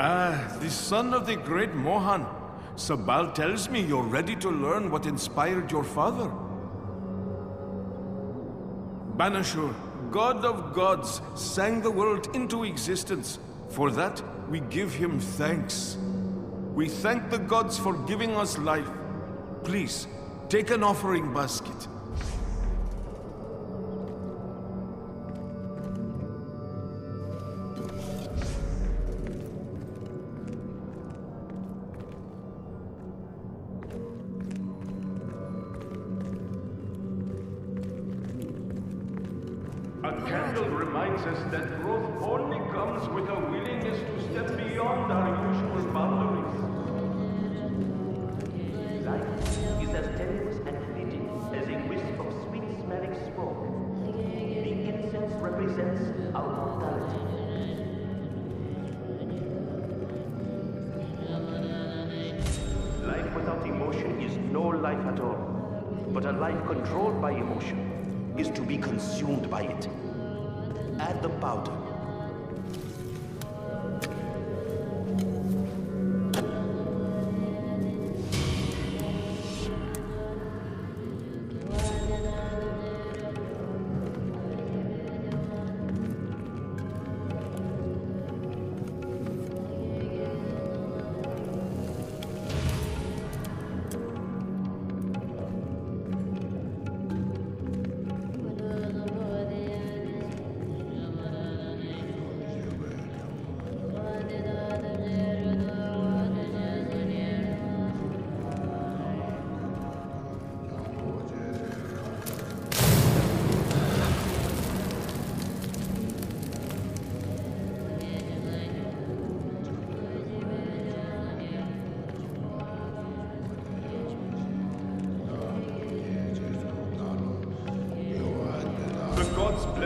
Ah, the son of the great Mohan. Sabal tells me you're ready to learn what inspired your father. Banashur, god of gods, sang the world into existence. For that, we give him thanks. We thank the gods for giving us life. Please, take an offering basket. That growth only comes with a willingness to step beyond our usual boundaries. Life is as tenuous and fleeting as a wisp of sweet-smelling smoke. The incense represents our mortality. Life without emotion is no life at all. But a life controlled by emotion is to be consumed by it. Add the powder.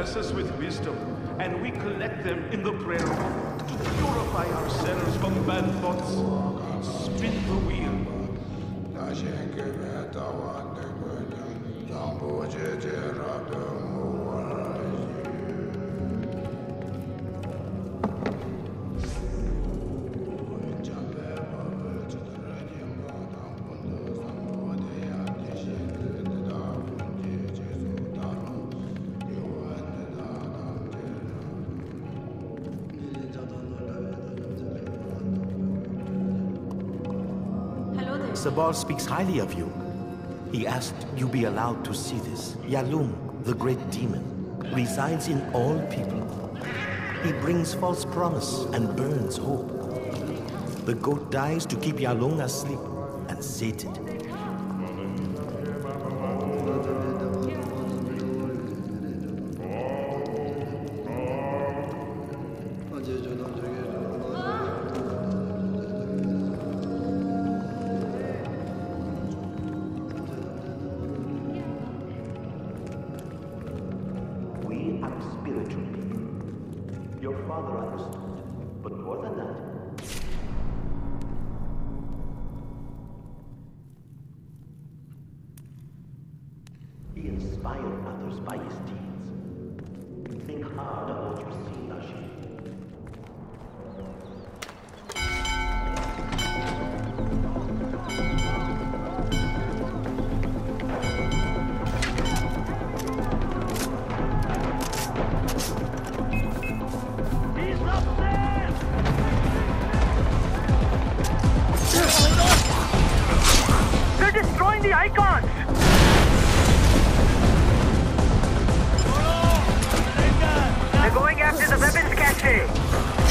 Bless us with wisdom, and we collect them in the prayer to purify ourselves from bad thoughts. Spin the wheel. Sabal speaks highly of you. He asked you be allowed to see this. Yalung, the great demon, resides in all people. He brings false promise and burns hope. The goat dies to keep Yalung asleep and sated. He inspired others by his deeds. Think hard on what you see, destroying the icons! Going the weapons cache!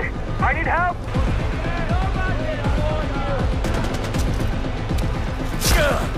I need help. I'm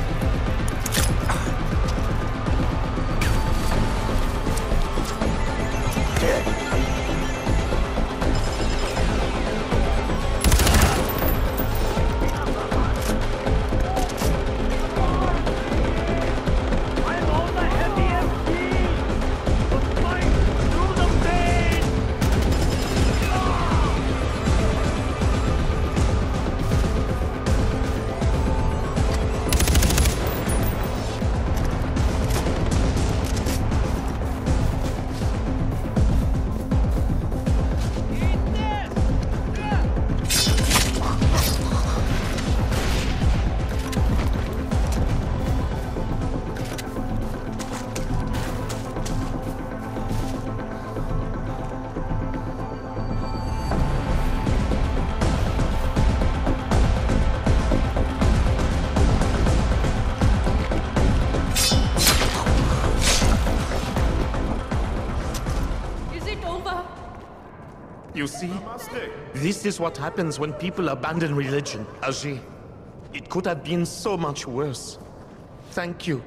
You see? This is what happens when people abandon religion, Ajay. It could have been so much worse. Thank you.